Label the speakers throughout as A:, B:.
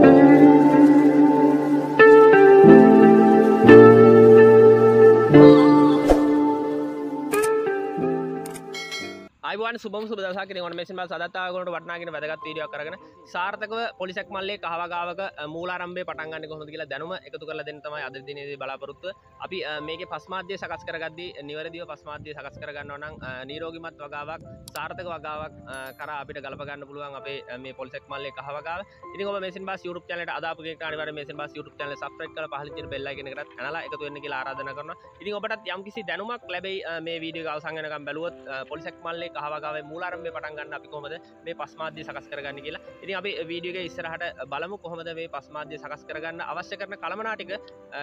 A: Thank you. අයිවන් සුබම් සුදසාක වට මෙසිම සදත්තාවකට වටනාගෙන වැදගත් වීඩියෝ කරන සාර්ථකව පොලිසක් මල්ලේ කහවගාවක මූලාරම්භේ පටන්ගන්න කොහොඳ කියලා දැනුම එකතු කරල දෙන්න තමයි අද දිනේදී බලාපොරොත්තු. අපි මේක පස්මාධ්‍ය සකස් කරගද්දි නිවරදිව පස්මාධ්‍ය සකස් කරගන්න නම් නීරෝගිමත් වගාවක් සාර්ථක වගාවක් කර අපිට ගලපගන්න පුළුවන් අපේ මේ පොලිසක් මල්ලේ කහවගාව ඉතින් ඔබ මේසින් බස් YouTube channel අදාපුගේ අනිවාර්යෙන් මේසින් බස් YouTube channel subscribe කරලා පහළ තියෙන bell icon එකටත් කනලා එකතු වෙන්න කියලා ආරාධනා කරනවා. ඉතින් ඔබටත් යම්කිසි දැනුමක් ලැබෙයි මේ වීඩියෝ එක අවසන් වෙනකම් බැලුවොත් පොලිසක් මල්ලේ කහවගාවේ මූලාරම්භය පටන් ගන්න අපි කොහොමද මේ පස්මාධ්‍ය සකස් කරගන්න කියලා. ඉතින් අපි වීඩියෝ එක ඉස්සරහට බලමු කොහොමද මේ පස්මාධ්‍ය සකස් කරගන්න අවශ්‍ය කරන කළමනා ටික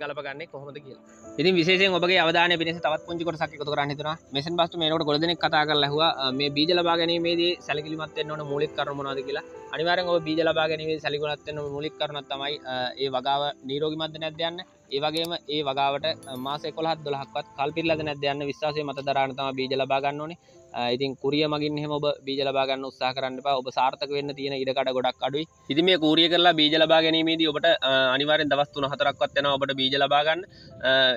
A: ගලපගන්නේ කොහොමද කියලා. ඉතින් විශේෂයෙන් ඔබගේ අවධානය පිණිස තවත් පුංචි කොටසක් එකතු කරන්න හිතනවා මෙසන් බස්තු මේකට ගොඩ දෙනෙක් කතා කරලා ඇහුවා මේ බීජ ලබා ගැනීමේදී සැලකිලිමත් වෙන්න ඕන මූලික කරුණු මොනවද කියලා. අනිවාර්යෙන් ඔබ බීජ ලබා ගැනීමේදී සැලකිලිමත් වෙන්න මූලික කරුණක් තමයි ඒ වගාව නිරෝගීමත්ද නැද්ද යන්න ඒ වගේම ඒ වගාවට මාස 11ක් 12ක්වත් කල් පිරලාද නැද්ද යන්න විශ්වාසය මත දරාගෙන තමයි බීජ ලබා ගන්න ඕනේ. ඉතින් කුරිය මගින් එහෙම ඔබ බීජ ලබා ගන්න උත්සාහ කරන්න එපා. ඔබ සාර්ථක වෙන්න තියෙන ඉඩකඩ ගොඩක් අඩුයි. ඉතින් මේ කූරිය කරලා බීජ ලබා ගැනීමේදී ඔබට අනිවාර්යෙන් දවස් 3-4ක්වත් යනවා ඔබට බීජ ලබා ගන්න.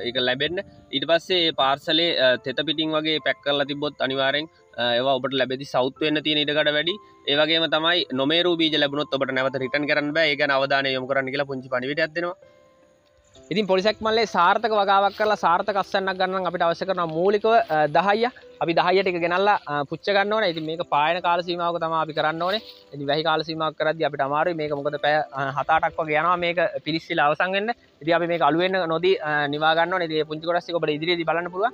A: ඒක ලැබෙන්න. ඊට පස්සේ පාර්සලේ තෙත පිටින් වගේ පැක් කරලා තිබ්බොත් අනිවාර්යෙන් ඒවා ඔබට ලැබෙදි සෞත් වෙන්න තියෙන ඉඩකඩ වැඩි. ඒ වගේම තමයි නොමේරු බීජ ලැබුණොත් ඔබට නැවත රිටර්න් කරන්න බෑ. ඒක ගැන අවධානය යොමු කරන්න කියලා පුංචි පණිවිඩයක් දෙනවා. ඉතින් පොලිසක් මල්ලේ සාර්ථක වගාවක් කරලා සාර්ථක අස්සන්නක් ගන්න අපිට අවශ්‍ය කරන මූලිකව දහය අපි දහයට එක ගෙනල්ලා පුච්ච ගන්න ඕනේ. ඉතින් මේක පායන කාල සීමාවක තමයි අපි කරන්න ඕනේ. ඉතින් වැහි කාල සීමාවක් කරද්දී අපිට අමාරුයි. මේක මොකද පැය 7-8ක් වගේ යනවා. මේක පිලිස්සිලා අවසන් වෙන්න. ඉතින් අපි මේක අලු වෙන්න නොදී නිවා ගන්න ඕනේ. ඉතින් මේ පුංචි කොටස් ටික ඔබට ඉදිරියේදී බලන්න පුළුවන්.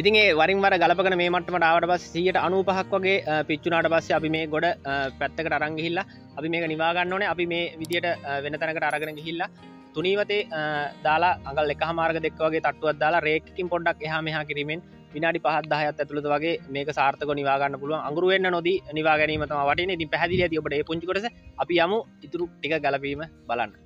A: ඉතින් ඒ වරින් වර ගලපගෙන මේ මට්ටමට ආවට පස්සේ 95ක් වගේ පිච්චුනාට පස්සේ අපි මේ ගොඩ පැත්තකට අරන් ගිහිල්ලා අපි මේක නිවා ගන්න ඕනේ. අපි මේ විදියට වෙන තැනකට අරගෙන ගිහිල්ලා තුනීවතේ දාලා අඟල් එකහමාර්ග දෙක වගේ තට්ටුවක් දාලා රේක්කින් පොඩ්ඩක් එහා මෙහා කිරීමෙන් විනාඩි පහත් දහයත් ඇතුළත වගේ මේක සාර්ථක නිවාගන්න පුළුවන්. අඟුරු වෙන්න නොදී නිවා ගැනීම තම වටින ඉතින් පැහැදිලි ඇති ඔබට ඒ පුංචි කොටස අපි යමු. ඉතුරු ටික ගලපීම බලන්න.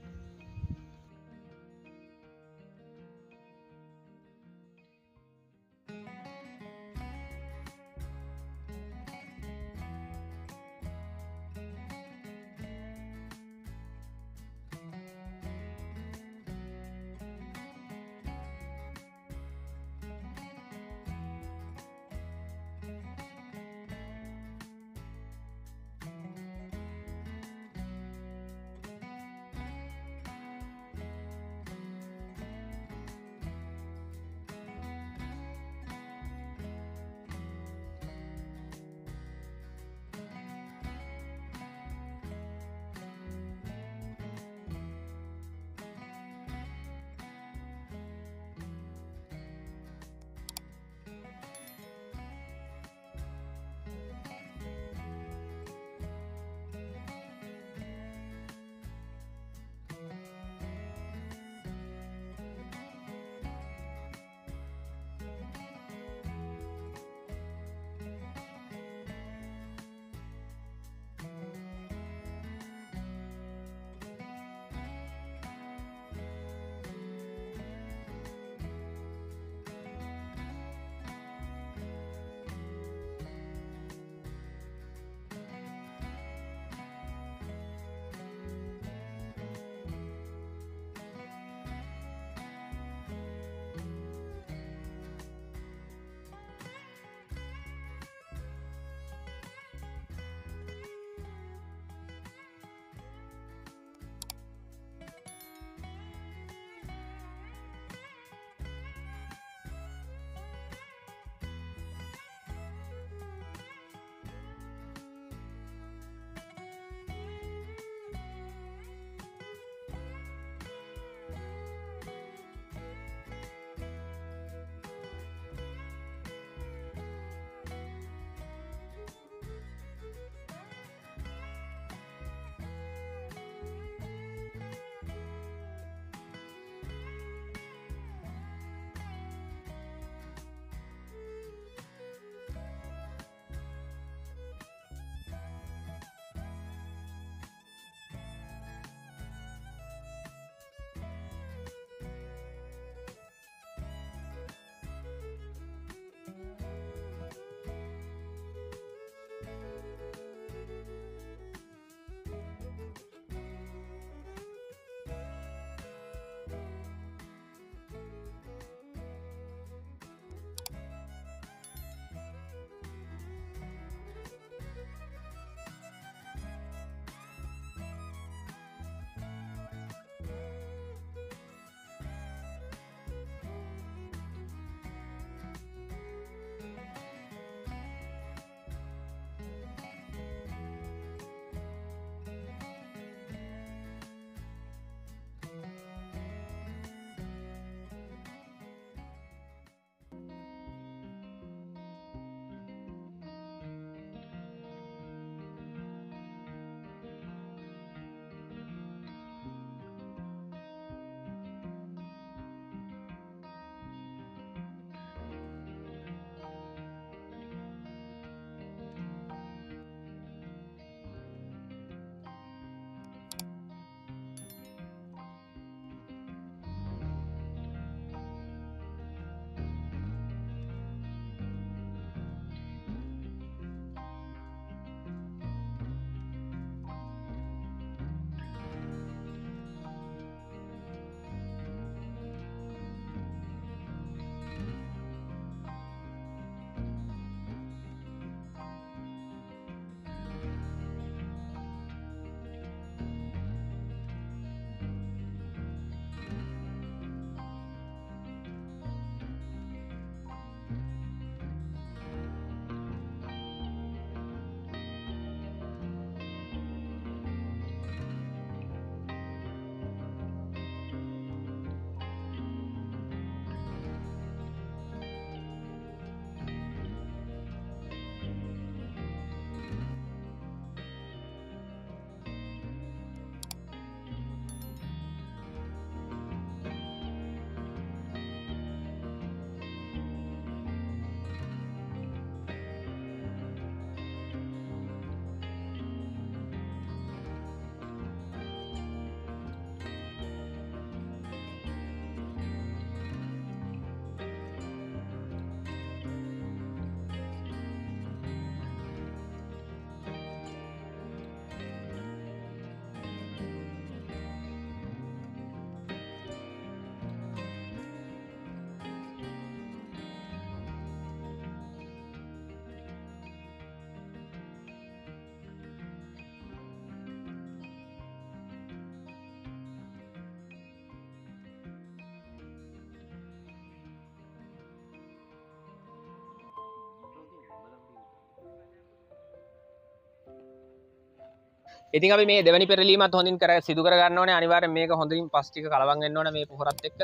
A: ඉතින් අපි මේ දෙවැනි පෙරලීමත් හොඳින් කර සිදුකර ගන්න ඕනේ. අනිවාර්යෙන් මේක හොඳින් පස්ටික කලවම් වෙන්න ඕනේ මේ පොහොරත් එක්ක.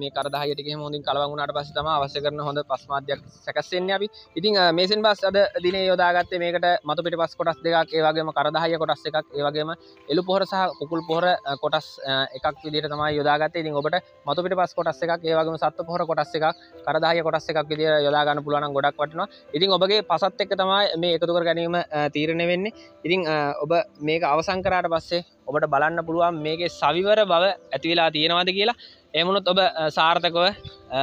A: මේ කර 10ට ගෙම හොඳින් කලවම් වුණාට පස්සේ තමයි අවශ්‍ය කරන හොඳ පස් මාධ්‍යයක් සකස් වෙන්නේ අපි. ඉතින් මේසෙන් බස් අද දිනේ යොදාගත්තේ මේකට මතු පිට පස් කොටස් දෙකක් ඒ වගේම කර 10 කොටස් එකක් ඒ වගේම එළු පොහොර සහ කුකුල් පොහොර කොටස් එකක් විදිහට තමයි යොදාගත්තේ. ඉතින් ඔබට මතු පිට පස් කොටස් එකක් ඒ වගේම සත්ත්ව පොහොර කොටස් එකක් කර 10 කොටස් එකක් විදිහට යොදා ගන්න පුළුවන් නම් ගොඩක් වටිනවා. ඉතින් ඔබගේ පසත් එක්ක තමයි මේ එකතු කර ගැනීම තීරණය වෙන්නේ. ඉතින් ඔබ මේක අවසං කරාට පස්සේ ඔබට බලන්න පුළුවන් මේකේ සවිවර බව ඇතිවෙලා තියෙනවාද කියලා. එමුණුත් ඔබ සාර්ථකව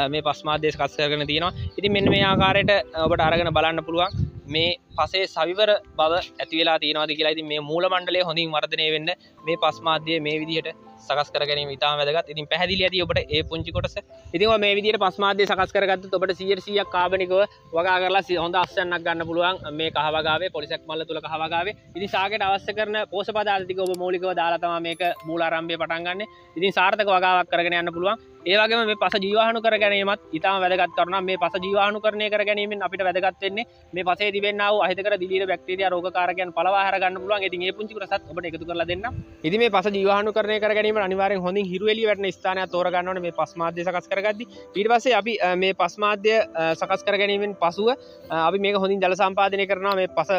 A: මේ පස්මාදය කස් කරගෙන තියෙනවා. ඉතින් මෙන්න මේ ආකාරයට ඔබට අරගෙන බලන්න පුළුවන් මේ පසේ සවිවර බව ඇතිවෙලා තියෙනවාද කියලා ඉතින් මේ මූල මණ්ඩලය හොඳින් වර්ධනය වෙන්න මේ පස්මාධ්‍යය මේ විදිහට සකස් කරගැනීම ඉතාම වැදගත්. ඉතින් පැහැදිලි ඇති ඔබට ඒ පුංචි කොටස. ඉතින් මේ විදිහට පස්මාධ්‍ය සකස් කරගත්තොත් ඔබට 100%ක් කාබනිකව වගා කරලා හොඳ අස්සන්නක් ගන්න පුළුවන්. මේ කහවගාවේ පොලිසක් මල්ල තුල කහවගාවේ. ඉතින් සාකයට අවශ්‍ය කරන පෝෂක පදාර්ථ ටික ඔබ මූලිකව දාලා තමයි මේක මූලාරම්භය පටන් ගන්න. ඉතින් සාර්ථක වගාවක් කරගෙන යන්න පුළුවන්. ඒ වගේම මේ පස ජීවාහනු කර ගැනීමත් ඉතාම වැදගත් කරනවා මේ පස ජීවාහනු කරණය කර ගැනීමෙන් අපිට වැදගත් වෙන්නේ මේ පසේ තිබෙනා වූ අහිතකර දිලීර බැක්ටීරියා රෝගකාරකයන් පළවා හර ගන්න පුළුවන්. ඉතින් ඒ පුංචි කොටසත් ඔබට එකතු කරලා දෙන්න. ඉතින් මේ පස ජීවාහනු කරණය කර ගැනීම අනිවාර්යෙන් හොඳින් හිරු එළිය වැටෙන ස්ථානයක් තෝරා ගන්න ඕනේ මේ පස් මාධ්‍ය සකස් කරගද්දි. ඊට පස්සේ අපි මේ පස් මාධ්‍ය සකස් කර ගැනීමෙන් පසුව අපි මේක හොඳින් ජල සම්පාදනය කරනවා මේ පස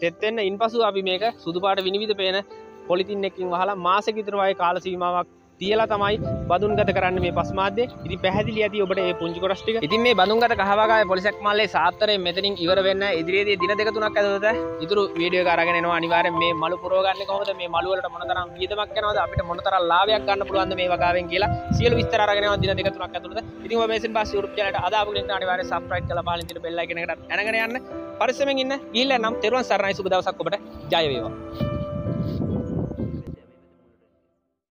A: තෙත් වෙන්න. ඉන්පසු අපි මේක සුදු පාට විනිවිද පේන පොලිතින් එකින් වහලා මාසෙක විතර වගේ කාල සීමාවක් තියලා තමයි බදුන් ගත කරන්න මේ පස්මාදය ඉති පැහදිලි ඇති ඔබට ඒ පුංචි කොරස්ටික ඉතින් මේ බඳුන්ගත කහවාගය පොලිසක් මල්ලේ සාතරය මෙතනින් ඉවර වෙන්න. ඉදිරියේදී දින දෙක තුනක් ඇතුළත ඉතුරු වීඩියෝ කරගෙනවා අනිවාර්යෙන් මේ මලු පුරවගන්න කොහොමද මේ මලු වලට මොනතරම් වියදමක් යනවද? අපිට මොනතරම් ලාභයක් ගන්න පුළුවන්ද මේ වගාවෙන් කියලා සියලු විස්තර අරගෙන යනවා දින දෙක තුනක් ඇතුළත. ඉතින් ඔබ මේසෙන් පස්සේ YouTube channel එකට අදාපු link එක අනිවාර්යෙන් subscribe කරලා පහලින් තියෙන bell icon එකට අනගෙන යන්න. පරිස්සමෙන් ඉන්න. ගිහිල්ලා නම් තෙරුවන් සරණයි. සුබ දවසක් ඔබට. ජය වේවා.